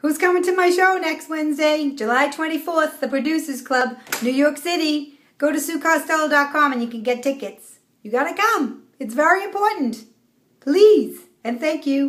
Who's coming to my show next Wednesday, July 24th, the Producers Club, New York City? Go to SueCostello.com and you can get tickets. You gotta come. It's very important. Please and thank you.